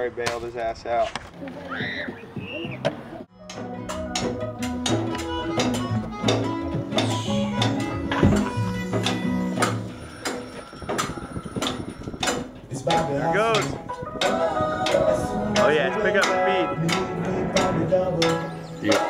Cory bailed his ass out. There goes. Oh yeah, it's pick up speed. Yeah.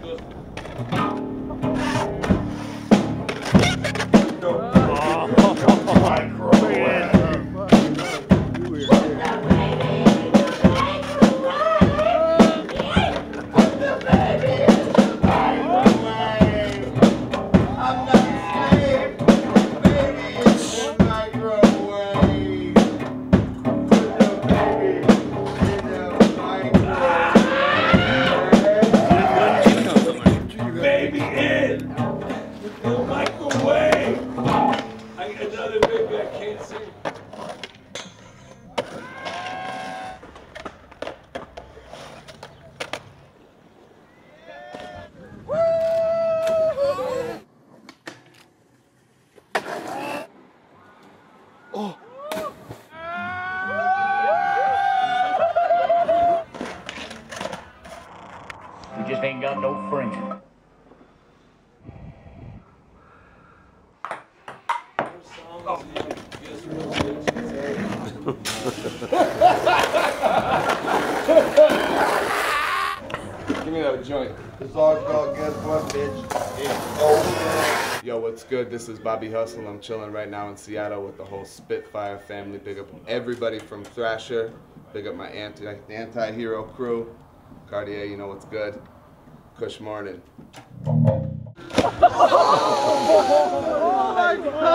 Thank Oh. You just ain't got no friends. Give me that joint. This dog dog guess what, bitch? Yo, what's good? This is Bobby Hustle. I'm chilling right now in Seattle with the whole Spitfire family. Big up everybody from Thrasher. Big up my anti anti-hero crew. Cartier, you know what's good. Kush morning.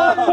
Oh